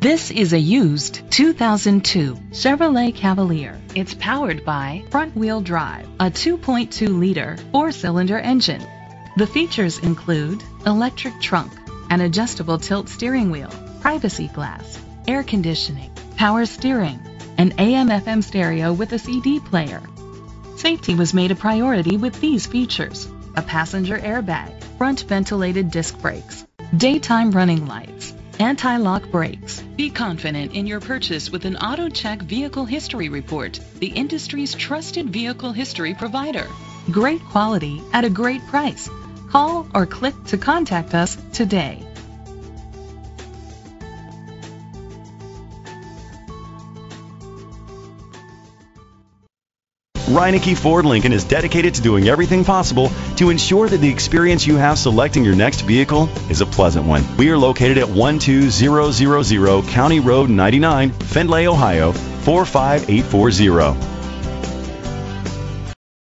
This is a used 2002 Chevrolet Cavalier. It's powered by front-wheel drive, a 2.2-liter four-cylinder engine. The features include electric trunk, an adjustable tilt steering wheel, privacy glass, air conditioning, power steering, an AM/FM stereo with a CD player. Safety was made a priority with these features: a passenger airbag, front ventilated disc brakes, daytime running lights, anti-lock brakes. Be confident in your purchase with an AutoCheck Vehicle History Report, the industry's trusted vehicle history provider. Great quality at a great price. Call or click to contact us today. Reineke Ford Lincoln is dedicated to doing everything possible to ensure that the experience you have selecting your next vehicle is a pleasant one. We are located at 12000 County Road 99, Findlay, Ohio 45840.